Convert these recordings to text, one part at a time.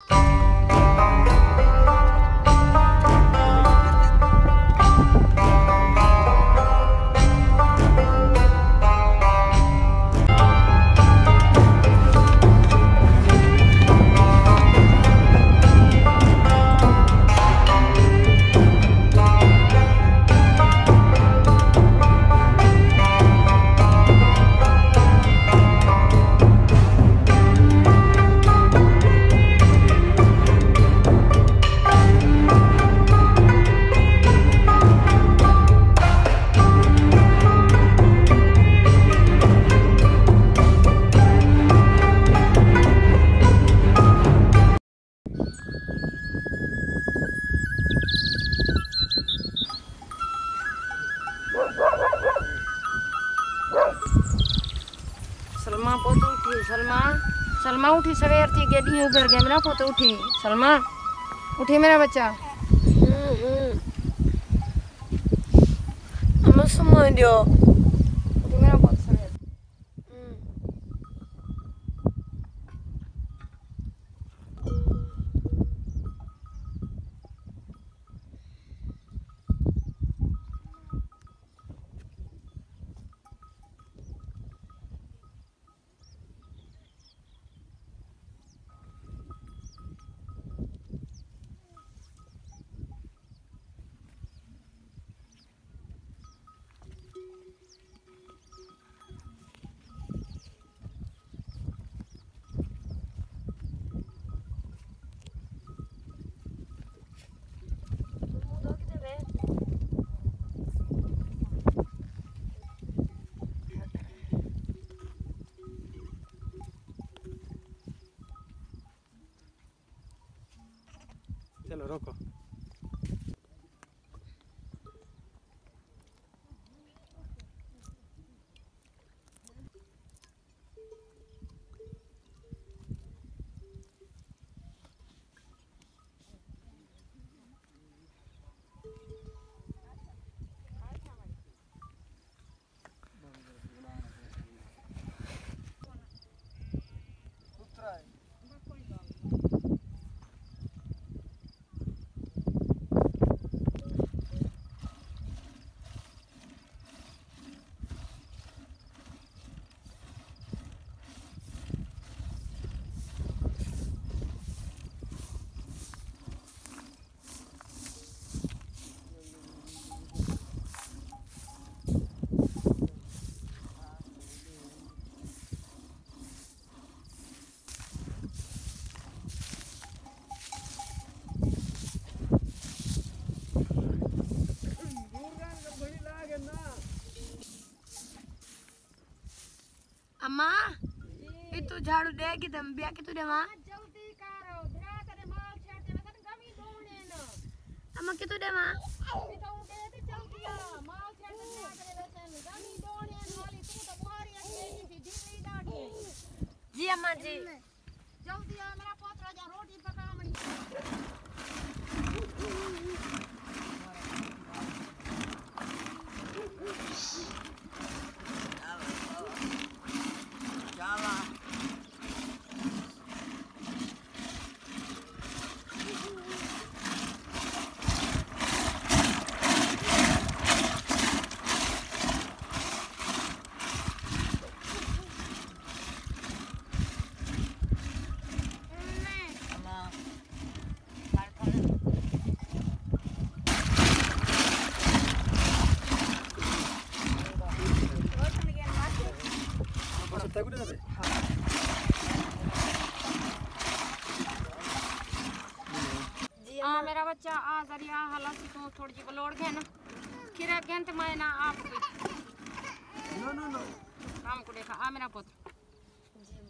सलमा गेडी उभर गया मेरा पोत उठी। सलमा उठी मेरा बच्चा। Ama अम्मा ये तो झाड़ू दे कि दम बिया कि तू दे माँ? अम्मा, कि तू दे माँ? तो ते तू तो जी, अम्मा जी। जल्दी आ, मेरा पोत राजा रोटी पका मनी सत्ता कुठे जाते आ मेरा बच्चा आ ज़रिया हला से तो थोड़ी जी बलोड़ गए ना खिरा गन ते मैं ना आप नो नो नो काम को देखा। आ मेरा पुत्र।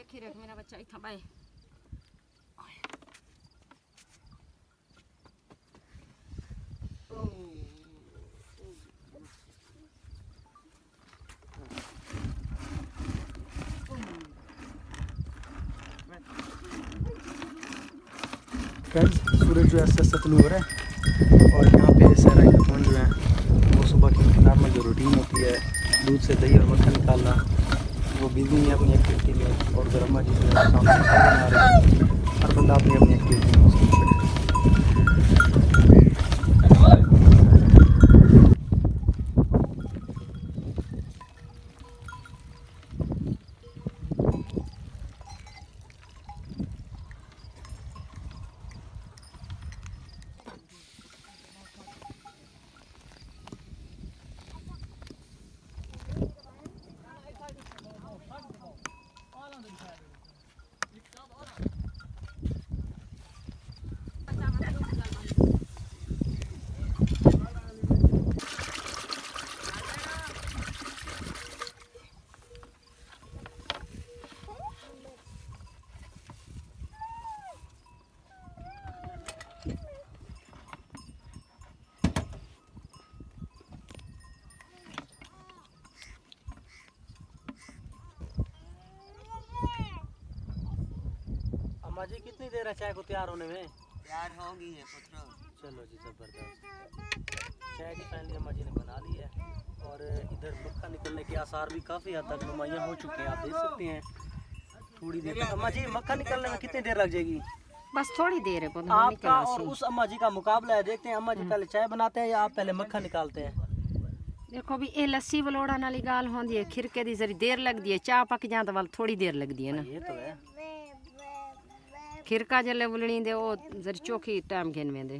एक खिरा मेरा बच्चा। इथा बाय। फ्रेंड्स सूरज जो है ऐसे हो रहा है। और यहाँ पे सारा फ़ोन जो है वो सुबह की में जो रूटीन होती है, दूध से दही और मक्खन निकालना, वो बिज़ी है अपनी एक्टिविटी में और गर्मा जी हर बंदा अपनी अपनी एक्टिविटी में मसरूफ है अम्मा जी कितनी देर है चाय को तैयार होने में? तैयार हो गई है पुत्र। चलो जी ज़बरदस्त। चाय की फाइनली अम्मा जी ने बना ली है। और इधर मक्खा निकलने के आसार भी काफ़ी हद तक नुमाइयाँ हो चुके हैं आप देख सकते हैं। थोड़ी देर अम्मा जी मक्खा निकलने में कितनी देर लग जाएगी? बस थोड़ी देर है आपका और उस अम्मा जी का मुकाबला है देखते हैं अम्मा जी पहले चाय बनाते हैं या आप पहले मक्खा निकालते हैं? देखो भी ये लस्सी वलोड़ा नाली गाल होंदी है खिरके दी जरी देर लगदी है चाह पक जां तो वाल थोड़ी देर लगदी है ना। ये तो है। खिरका जले बुलणी दे वो जरी चोखी टाइम घेन वेंदे।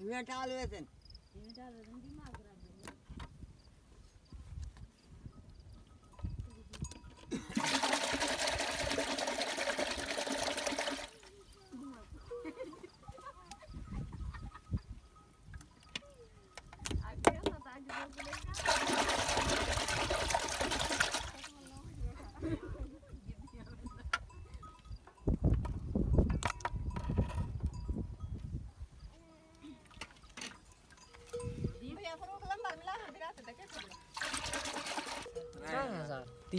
इन्हें टाल वेतन तीन हज़ार किलो का देवा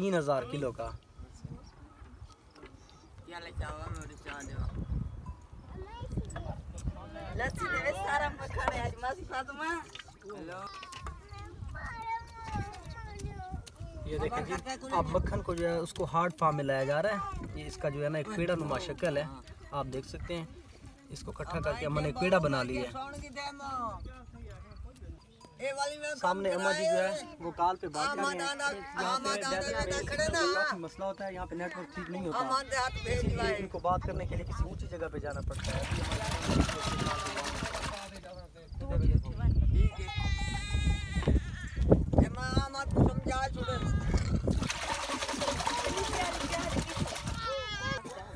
लस्सी हज़ार किलो हेलो ये देखें जी अब मक्खन को जो है उसको हार्ड फार्म में लाया जा रहा है। ये इसका जो है ना एक पेड़ा नुमा शक्ल है। आप देख सकते हैं, इसको इकट्ठा करके हमने एक पेड़ा बना लिया है। सामने अम्मा जी जो है वो काल पे बात कर रहे हैं। मसला होता है यहाँ पे नेटवर्क ठीक नहीं होता। इसलिए इनको बात करने के लिए किसी ऊँची जगह पे जाना पड़ता है।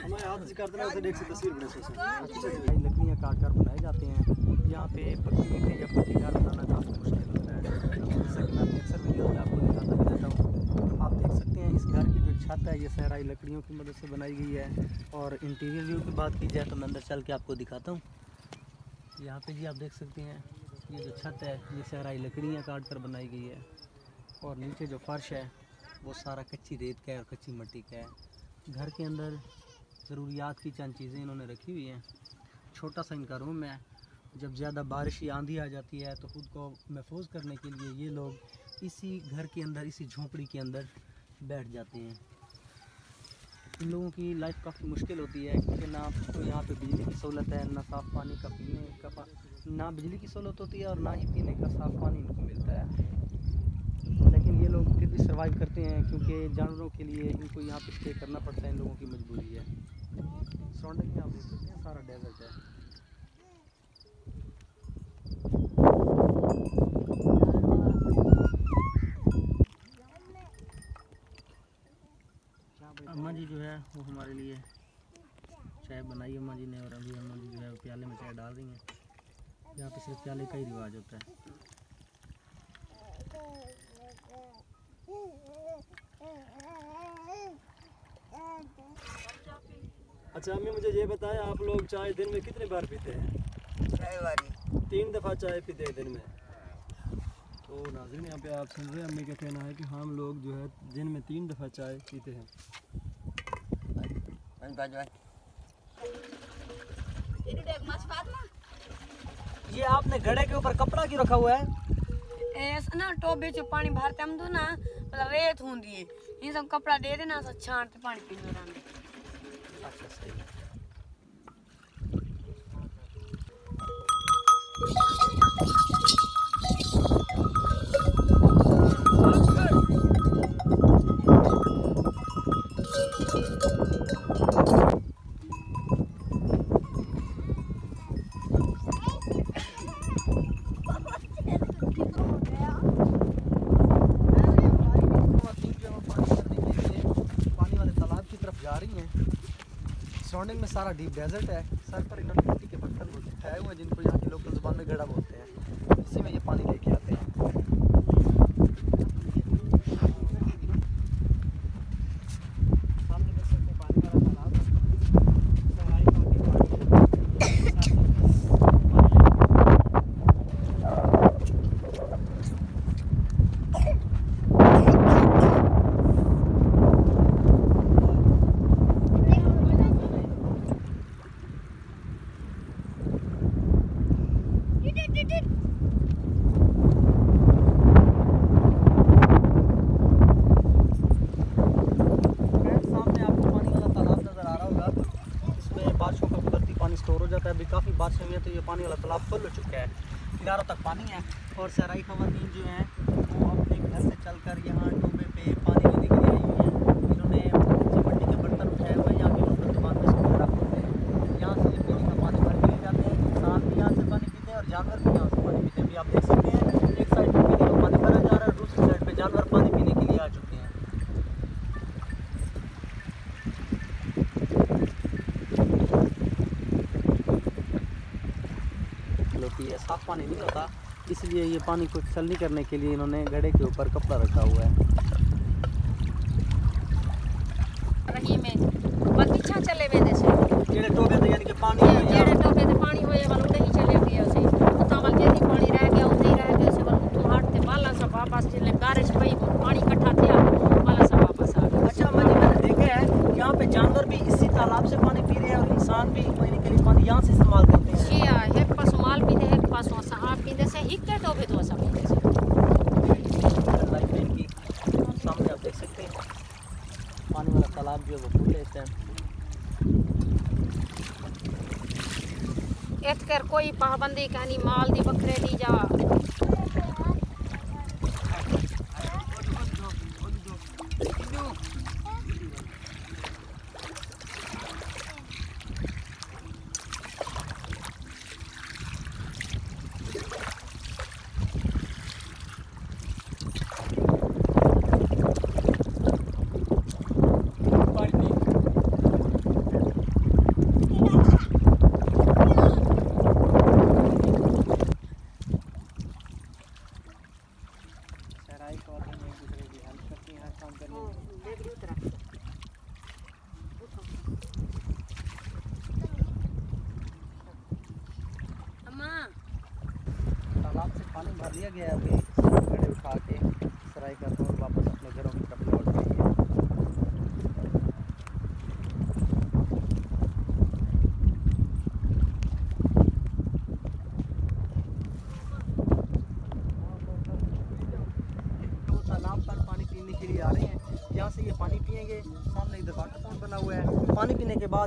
हमारे हाथ से करते देख से तस्वीर बड़े से लकड़ियाँ काट कर बनाए जाते हैं। यहाँ पे ईंटें या घर बनाना काफ़ी मुश्किल होता है। जैसा कि मैं अक्सर वीडियो में आपको दिखाता रहता हूँ। आप देख सकते हैं, इस घर की जो छत है, ये सहराई लकड़ियों की मदद से बनाई गई है और इंटीरियर व्यू की बात की जाए तो मैं अंदर चल के आपको दिखाता हूँ। यहाँ पे जी आप देख सकते हैं, ये जो छत है, ये सहराई लकड़ियाँ काट कर बनाई गई है और नीचे जो फर्श है, वो सारा कच्ची रेत का है और कच्ची मट्टी का है। घर के अंदर ज़रूरियात की चंद चीज़ें इन्होंने रखी हुई हैं। छोटा सा इनका रूम है जब ज़्यादा बारिश या आंधी आ जाती है तो ख़ुद को महफूज करने के लिए ये लोग इसी घर के अंदर इसी झोंपड़ी के अंदर बैठ जाते हैं। इन लोगों की लाइफ काफ़ी मुश्किल होती है क्योंकि ना तो यहाँ पे बिजली की सहूलत है ना साफ़ पानी का पीने का पा, ना बिजली की सहूलत होती है और ना ही पीने का साफ़ पानी इनको मिलता है। लेकिन ये लोग फिर भी सर्वाइव करते हैं क्योंकि जानवरों के लिए इनको यहाँ पे स्टे करना पड़ता है इन लोगों की मजबूरी है। सराउंडिंग में आप देख सकते हैं सारा डेजर्ट है अम्मा जी जो है वो हमारे लिए चाय बनाई अम्मा जी ने और अभी अम्मा जी जो है प्याले में चाय डाल रही हैं। यहाँ पे सिर्फ़ प्याले का ही रिवाज होता है। अच्छा अम्मी मुझे ये बताएँ आप लोग चाय दिन में कितने बार पीते हैं? तीन दफ़ा चाय पीते हैं दिन में? तो नाज़रीन यहाँ पे आप सुन रहे हैं अम्मी का कहना है कि हम लोग जो है दिन में तीन दफ़ा चाय पीते हैं। Bang baju bang. ये आपने घड़े के ऊपर कपड़ा क्यों रखा हुआ है? ऐसा ना टोबे च पानी भरते हम दो ना मतलब रेत होंदी है। ये सब कपड़ा दे देना सब छांटते पानी पीने अच्छा सही सारा डीप डेजर्ट है। स्टोर हो जाता है। अभी काफ़ी बारिश हुई है तो ये पानी वाला तालाब फुल हो चुका है। किनारों तक पानी है और सराई खवतिन जो है, वो अपने घर से चल कर यहाँ डूबे पे पानी लेने होती है साफ़ पानी नहीं होता। इसलिए ये पानी को छलनी करने के लिए इन्होंने गड़े के ऊपर कपड़ा रखा हुआ है। रही में। बगीचा चले वेदे जेड़े टोबे यानी कि पानी जेड़े टोबे पानी होए वाला પેલું ફૂટે છે એત કર કોઈ પાબંદી કાની માલ દી બકરે દી જા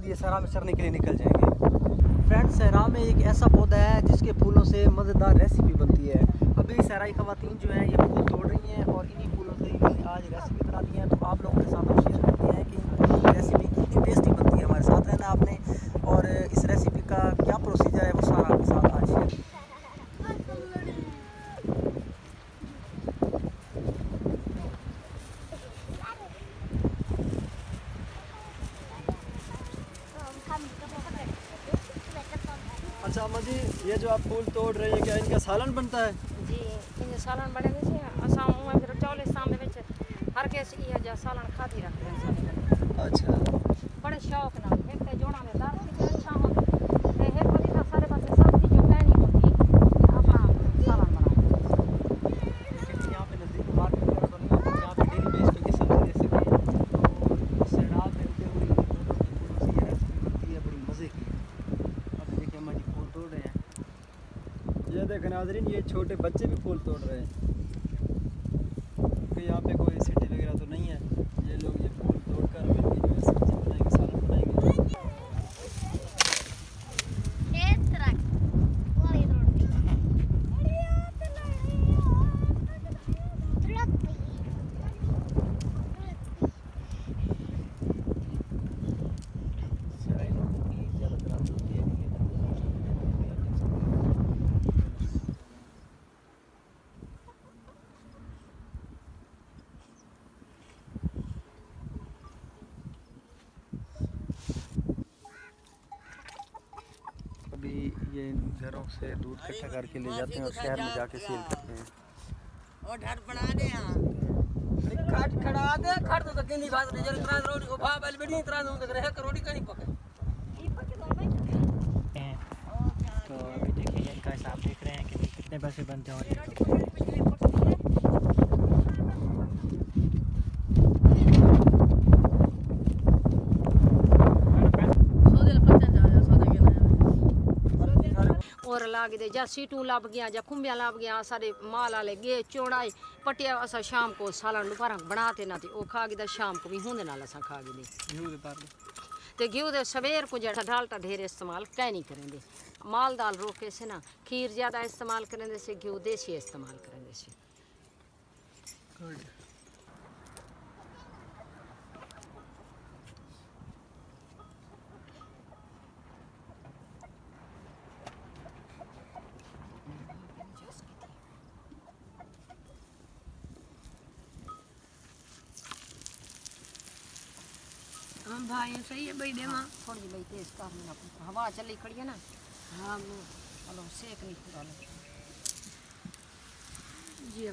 ये सहरा में चरने के लिए निकल जाएँगे। फ्रेंड सहरा में एक ऐसा पौधा है जिसके फूलों से मज़ेदार रेसिपी बनती है। अभी सहराई खातन जो है, ये फूल तोड़ रही हैं और इन्हीं फूलों से आज रेसिपी बना दी है तो आप लोग सालन बनता है? जी सालन बने हर के सालन खाती रखते तोड़ रहे हैं कि यहाँ पे कोई सिटी वगैरह तो नहीं है ये लोग ये फूल तोड़ कर मिलके जो है सब्ज़ी बनाएँगे सालन बनाएँगे सिराई लोगों की ज़्यादातर आदत होती है कि ये तरबूज नोचते हैं, आप देख सकते हैं। अभी ये घरों से दूध इकट्ठा करके ले जाते हैं और शहर में जाके सेल करते हैं। और घर बना दे यहाँ। खाट खड़ा दे खट तो किंदी बात नज़र जर त्रास रोटी ओ भाव बल बेडी दूँ तक रहे कर का नहीं पके तो अभी देखिए इनका हिसाब देख रहे हैं कि कितने पैसे बनते हैं और लाग दे जा सीटू लब गया जा खुंबिया लब गया सारे माल वाले गे चौड़ाई पटिया असा शाम को सालन दुपहर बनाते ना ते ओ खा गए शाम को भी होंदे नाल असा खा गए ते घ्यू दे सवेर को जड़ा डालटा ढेर इस्तेमाल कै नहीं करेंगे माल दाल रोके से ना खीर ज़्यादा इस्तेमाल करेंगे से घ्यू देसी इस्तेमाल करेंगे से हाँ भाई सही है भाई देवा। थोड़ी जी भाई तेज कर ना हवा चली खड़ी है ना। हाँ चलो सेक नहीं पूरा लग जी